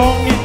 California